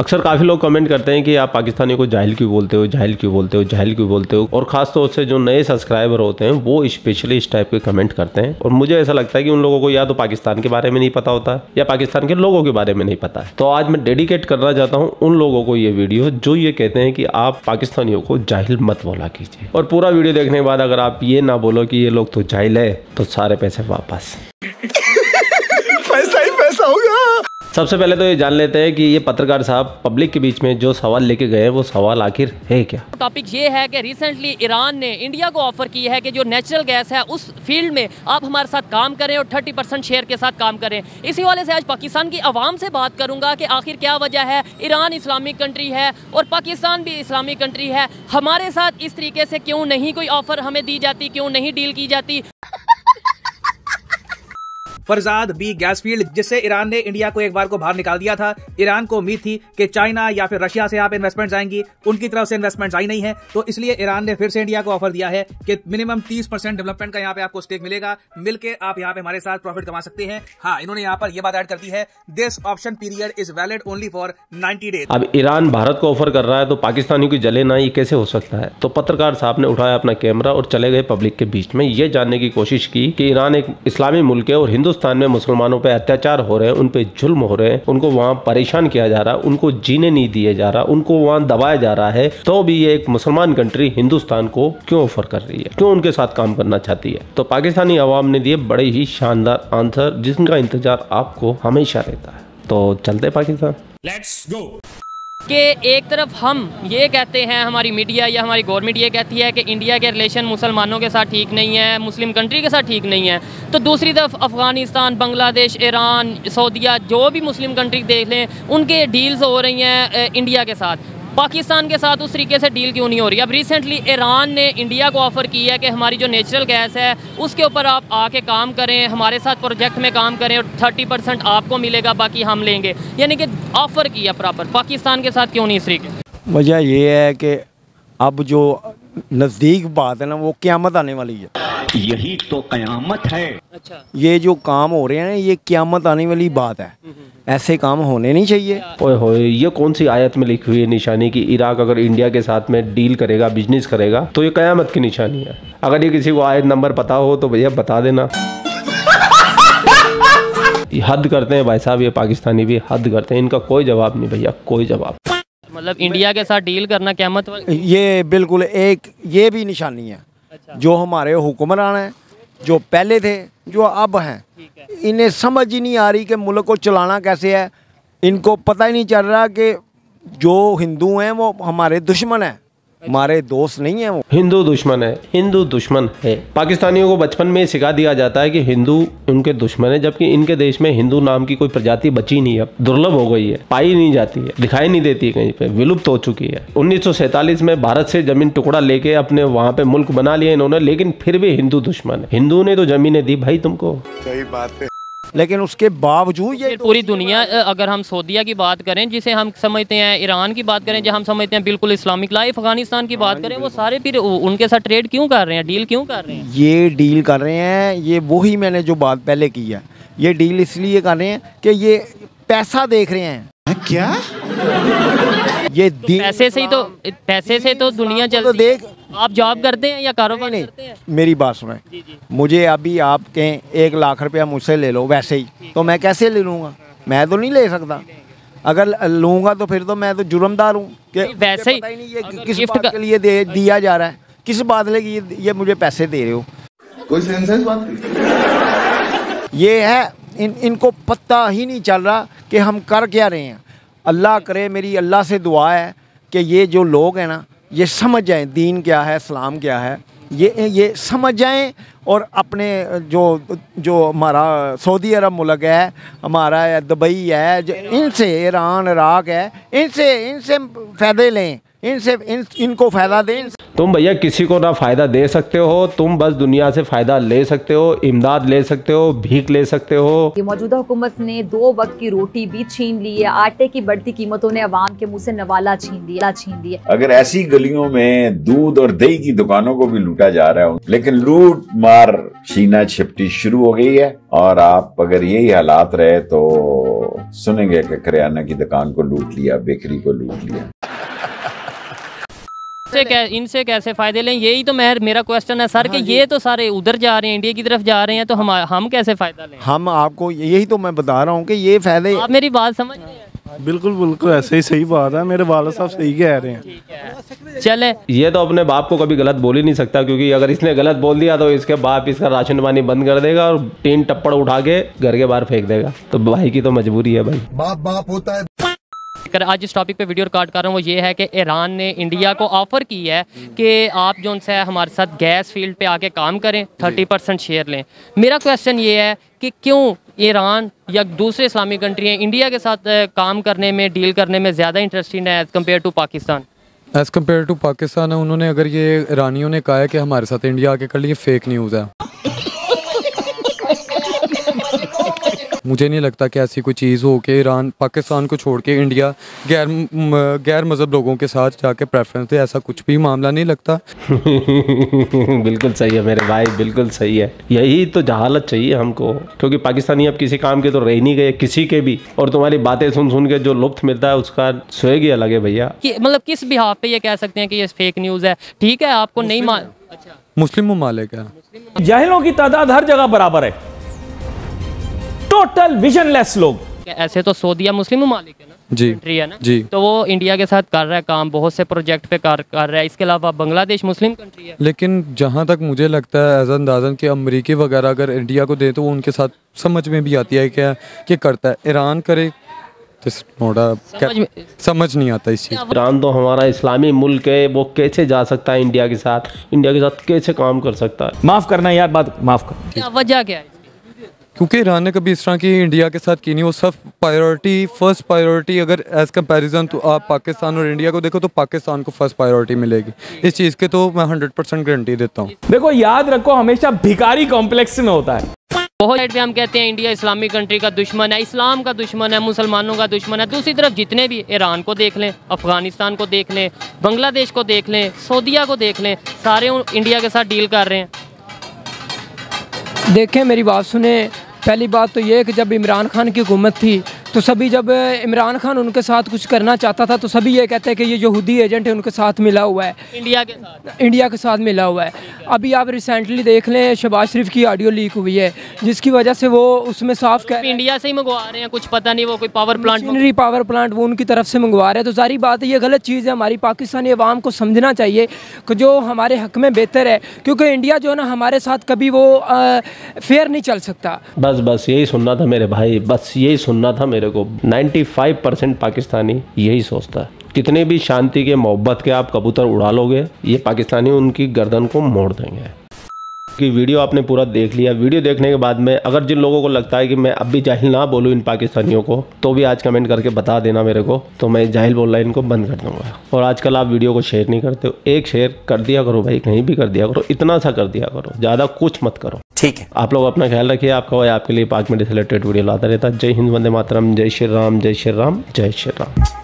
अक्सर काफ़ी लोग कमेंट करते हैं कि आप पाकिस्तानी को जाहिल क्यों बोलते हो, जाहिल क्यों बोलते हो, जाहिल क्यों बोलते हो? और खास तौर से जो नए सब्सक्राइबर होते हैं, वो स्पेशली इस टाइप के कमेंट करते हैं। और मुझे ऐसा लगता है कि उन लोगों को या तो पाकिस्तान के बारे में नहीं पता होता, या पाकिस्तान के लोगों के बारे में नहीं पता है। तो आज मैं डेडिकेट करना चाहता हूँ उन लोगों को ये वीडियो जो ये कहते हैं कि आप पाकिस्तानियों को जाहिल मत बोला कीजिए। और पूरा वीडियो देखने के बाद अगर आप ये ना बोलो कि ये लोग तो जाहिल है तो सारे पैसे वापस पैसा ही पैसा होगा सबसे पहले तो ये जान लेते हैं कि ये पत्रकार साहब पब्लिक के बीच में जो सवाल लेके गए हैं, वो सवाल आखिर है क्या? टॉपिक ये है कि रिसेंटली ईरान ने इंडिया को ऑफ़र की है कि जो नेचुरल गैस है, उस फ़ील्ड में आप हमारे साथ काम करें और 30 परसेंट शेयर के साथ काम करें। इसी वाले से आज पाकिस्तान की आवाम से बात करूँगा कि आखिर क्या वजह है। ईरान इस्लामिक कंट्री है और पाकिस्तान भी इस्लामिक कंट्री है। हमारे साथ इस तरीके से क्यों नहीं कोई ऑफ़र हमें दी जाती, क्यों नहीं डील की जाती? फरजाद बी गैस फ़ील्ड जिससे ईरान ने इंडिया को एक बार को बाहर निकाल दिया था। ईरान को उम्मीद थी कि चाइना या फिर रशिया से आप इन्वेस्टमेंट आएँगी, उनकी तरफ़ से इन्वेस्टमेंट आई नहीं है। तो इसलिए ईरान ने फिर से इंडिया को ऑफ़र दिया है कि मिनिमम 30 परसेंट डेवलपमेंट का यहाँ पे आपको स्टेक मिलेगा। मिलके आप यहाँ पे हमारे साथ प्रॉफिट कमा सकते हैं। हाँ इन्होंने यहाँ पर यह बात ऐड कर दी है this option period is valid only for ninety days अब ईरान भारत को ऑफ़र कर रहा है तो पाकिस्तानियों की जले ना ये कैसे हो सकता है? तो पत्रकार साहब ने उठाया अपना कैमरा और चले गए पब्लिक के बीच में। ये जानने की कोशिश कि ईरान एक इस्लामी मुल्क है और हिंदुस्तान में मुसलमानों पे अत्याचार हो रहे हैं, उन पे जुल्म हो रहे हैं, उनको वहाँ परेशान किया जा रहा है, उनको जीने नहीं दिए जा रहा, उनको वहाँ दबाया जा रहा है तो भी ये एक मुसलमान कंट्री हिंदुस्तान को क्यों ऑफ़र कर रही है? क्यों उनके साथ काम करना चाहती है? तो पाकिस्तानी अवाम ने दिए बड़े ही शानदार आंसर जिसका इंतज़ार आपको हमेशा रहता है। तो चलते पाकिस्तान। लेट्स गो कि एक तरफ़ हम ये कहते हैं, हमारी मीडिया या हमारी गवर्नमेंट ये कहती है कि इंडिया के रिलेशन मुसलमानों के साथ ठीक नहीं है, मुस्लिम कंट्री के साथ ठीक नहीं है। तो दूसरी तरफ़ अफ़गानिस्तान, बांग्लादेश, ईरान, सऊदिया, जो भी मुस्लिम कंट्री देख लें, उनके डील्स हो रही हैं इंडिया के साथ। पाकिस्तान के साथ उस तरीके से डील क्यों नहीं हो रही? अब रिसेंटली ईरान ने इंडिया को ऑफ़र की है कि हमारी जो नेचुरल गैस है, उसके ऊपर आप आके काम करें, हमारे साथ प्रोजेक्ट में काम करें और थर्टी परसेंट आपको मिलेगा, बाकी हम लेंगे। यानी कि ऑफ़र किया प्रॉपर पाकिस्तान के साथ क्यों नहीं इस तरीके? वजह यह है कि अब जो नज़दीक बात है ना वो क्यामत आने वाली है। यही तो कयामत है। अच्छा। ये जो काम हो रहे हैं ना ये क्यामत आने वाली बात है। ऐसे काम होने नहीं चाहिए। ओए होए ये कौन सी आयत में लिखी हुई है निशानी कि इराक अगर इंडिया के साथ में डील करेगा बिज़नेस करेगा तो ये क्यामत की निशानी है। अगर ये किसी को आयत नंबर पता हो तो भैया बता देना। हद करते हैं भाई साहब ये पाकिस्तानी भी हद करते हैं। इनका कोई जवाब नहीं भैया कोई जवाब। मतलब इंडिया के साथ डील करना क्या मत ये बिल्कुल एक ये भी निशानी है अच्छा। जो हमारे हुक्मरान हैं जो पहले थे जो अब हैं। है। इन्हें समझ ही नहीं आ रही कि मुल्क को चलाना कैसे है। इनको पता ही नहीं चल रहा कि जो हिंदू हैं वो हमारे दुश्मन हैं। हमारे दोस्त नहीं है वो। हिंदू दुश्मन है हिंदू दुश्मन है। पाकिस्तानियों को बचपन में सिखा दिया जाता है कि हिंदू उनके दुश्मन है जबकि इनके देश में हिंदू नाम की कोई प्रजाति बची नहीं है। दुर्लभ हो गई है पाई नहीं जाती है दिखाई नहीं देती है कहीं पे विलुप्त हो चुकी है। 1947 में भारत से ज़मीन टुकड़ा लेके अपने वहाँ पे मुल्क बना लिया इन्होंने लेकिन फिर भी हिंदू दुश्मन है। हिंदू ने तो जमीने दी भाई तुमको। सही बात है। लेकिन उसके बावजूद ये फिर पूरी दुनिया अगर हम सऊदिया की बात करें जिसे हम समझते हैं ईरान की बात करें जो हम समझते हैं बिल्कुल इस्लामिक लाइफ अफ़गानिस्तान की बात करें वो सारे फिर उनके साथ ट्रेड क्यों कर रहे हैं? डील क्यों कर रहे हैं? ये डील कर रहे हैं ये वही मैंने जो बात पहले की है। ये डील इसलिए कर रहे हैं कि ये पैसा देख रहे हैं। क्या? ये दीन पैसे से ही तो पैसे से तो दुनिया तो देख आप जॉब करते हैं या कारोबार नहीं करते हैं? मेरी बात सुने। जी जी। मुझे अभी आप कहें एक लाख रुपया मुझसे ले लो वैसे ही। तो मैं कैसे ले लूँगा? मैं तो नहीं ले सकता। अगर लूँगा तो फिर तो मैं तो जुर्मदार हूँ वैसे ही नहीं ये किस बात के लिए दे दिया जा रहा है। किस बादले की ये, ये मुझे पैसे दे रहे हो? कोई सेंसेस बात ये है इन इनको पता ही नहीं चल रहा कि हम कर क्या रहे हैं। अल्लाह करे मेरी अल्लाह से दुआ है कि ये जो लोग हैं ना ये समझ जाएँ दीन क्या है, इस्लाम क्या है। ये ये समझ जाएँ और अपने जो जो हमारा सऊदी अरब मुल्क है, हमारा है, दुबई है, जो इनसे ईरान, इराक है, इनसे इनसे फ़ायदे लें, इनसे, इन, इनको फ़ायदा दें तुम भैया किसी को ना फ़ायदा दे सकते हो तुम बस दुनिया से फ़ायदा ले सकते हो इमदाद ले सकते हो भीख ले सकते हो। ये मौजूदा हुकूमत ने दो वक्त की रोटी भी छीन ली है आटे की बढ़ती कीमतों ने अवाम के मुँह से नवाला छीन दिया छीन दिया। अगर ऐसी गलियों में दूध और दही की दुकानों को भी लूटा जा रहा है लेकिन लूट मार छीना छिपटी शुरू हो गई है और आप अगर यही हालात रहे तो सुनेंगे कि करियाना की दुकान को लूट लिया बेकरी को लूट लिया। से कै, इनसे कैसे फ़ायदे लें? यही तो मैं मेरा क्वेश्चन है सर कि ये तो सारे उधर जा रहे हैं इंडिया की तरफ़ जा रहे हैं तो हम हम कैसे फ़ायदा लें? हम आपको यही तो मैं बता रहा हूँ कि ये फ़ायदे आप मेरी बात समझ रहे हैं बिल्कुल बिल्कुल ऐसे ही सही बात है। मेरे वाला साहब सही कह रहे हैं। चले। ये तो अपने बाप को कभी गलत बोल ही नहीं सकता क्योंकि अगर इसने गलत बोल दिया तो इसके बाप इसका राशन पानी बंद कर देगा और तीन टप्पड़ उठा के घर के बाहर फेंक देगा। तो भाई की तो मजबूरी है भाई। बाप बाप होता है। कर। आज इस टॉपिक पे वीडियो रिकॉर्ड कर रहा हूँ वो ये है कि ईरान ने इंडिया को ऑफ़र की है कि आप जो उनसे हमारे साथ गैस फ़ील्ड पे आके काम करें थर्टी परसेंट शेयर लें। मेरा क्वेश्चन ये है कि क्यों ईरान या दूसरे इस्लामिक कंट्री इंडिया के साथ काम करने में डील करने में ज़्यादा इंटरेस्टिंग है as compare to Pakistan as compare to Pakistan उन्होंने अगर ये ईरानियों ने कहा है कि हमारे साथ इंडिया आके कर लिए फेक न्यूज़ है। मुझे नहीं लगता कि ऐसी कोई चीज़ हो कि ईरान पाकिस्तान को छोड़ के इंडिया गैर गैर मज़हब लोगों के साथ जाके प्रेफरेंस दे ऐसा कुछ भी मामला नहीं लगता। बिल्कुल सही है मेरे भाई बिल्कुल सही है। यही तो जहालत चाहिए हमको क्योंकि पाकिस्तानी अब किसी काम के तो रह नहीं गए किसी के भी। और तुम्हारी बातें सुन सुन के जो लुप्त मिलता है उसका स्वेग ही अलग है भैया। कि मतलब किस बिहाफ पे ये कह सकते हैं कि ये फेक न्यूज़ है। ठीक है आपको नहीं मान अच्छा मुस्लिम ममालिक है। जाहिलों की तादाद हर जगह बराबर है। टोटल विजनलेस लोग। ऐसे तो सऊदीया मुस्लिम ममालिक है ना जी कंट्री है ना जी। तो वो इंडिया के साथ कर रहा है काम बहुत से प्रोजेक्ट पे कर कर रहा है। इसके अलावा बांग्लादेश मुस्लिम कंट्री है। लेकिन जहाँ तक मुझे लगता है एज अंदाजन कि अमरीकी वगैरह अगर इंडिया को दे तो वो उनके साथ समझ में भी आती है क्या कि करता है। ईरान करे Just समझ समझ नहीं आता इस चीज़। ईरान तो हमारा इस्लामी मुल्क है वो कैसे जा सकता है इंडिया के साथ? इंडिया के साथ कैसे काम कर सकता है? माफ़ करना यार बात माफ़ कर। वजह क्या है? क्योंकि ईरान ने कभी इस तरह की इंडिया के साथ की नहीं वो सब प्रायोरिटी फ़र्स्ट प्रायोरिटी अगर एज कंपैरिजन तो आप पाकिस्तान और इंडिया को देखो तो पाकिस्तान को फ़र्स्ट प्रायोरिटी मिलेगी। इस चीज़ के तो मैं हंड्रेड परसेंट गारंटी देता हूँ। देखो याद रखो हमेशा भिकारी कॉम्प्लेक्स में होता है। बहुत साइड पे हम कहते हैं इंडिया इस्लामिक कंट्री का दुश्मन है इस्लाम का दुश्मन है मुसलमानों का दुश्मन है दूसरी तरफ़ जितने भी ईरान को देख लें अफ़गानिस्तान को देख लें बांग्लादेश को देख लें सऊदीया को देख लें सारे इंडिया के साथ डील कर रहे हैं। देखें मेरी बात सुने पहली बात तो ये है कि जब इमरान खान की हुकूमत थी तो सभी जब इमरान खान उनके साथ कुछ करना चाहता था तो सभी ये कहते हैं कि ये यहूदी एजेंट है उनके साथ मिला हुआ है। इंडिया के साथ। इंडिया के साथ मिला हुआ है। अभी आप रिसेंटली देख लें शबाज शरीफ की ऑडियो लीक हुई है जिसकी वजह से वो उसमें साफ़ कह इंडिया से ही मंगवा रहे हैं कुछ पता नहीं वो कोई power plant machinery power plant वो उनकी तरफ़ से मंगवा रहे हैं। तो सारी बात है ये गलत चीज़ है हमारी पाकिस्तानी अवाम को समझना चाहिए कि जो हमारे हक में बेहतर है क्योंकि इंडिया जो है ना हमारे साथ कभी वो फेयर नहीं चल सकता। बस बस यही सुनना था मेरे भाई बस यही सुनना था मेरे को 95 परसेंट पाकिस्तानी यही सोचता है। कितने भी शांति के मोहब्बत के आप कबूतर उड़ा लोगे, ये पाकिस्तानी उनकी गर्दन को मोड़ देंगे। कि वीडियो आपने पूरा देख लिया। वीडियो देखने के बाद में अगर जिन लोगों को लगता है कि मैं अब भी जाहिल ना बोलूँ इन पाकिस्तानियों को तो भी आज कमेंट करके बता देना मेरे को तो मैं जाहिल बोलना इनको बंद कर दूँगा। और आजकल आप वीडियो को शेयर नहीं करते हो। एक शेयर कर दिया करो भाई कहीं भी कर दिया करो इतना सा कर दिया करो ज़्यादा कुछ मत करो। ठीक है। आप लोग अपना ख्याल रखिए आपका भाई आपके लिए पाक में रिलेटेड वीडियो लाता रहता। जय हिंद वंदे मातरम जय श्री राम जय श्री राम जय श्री राम।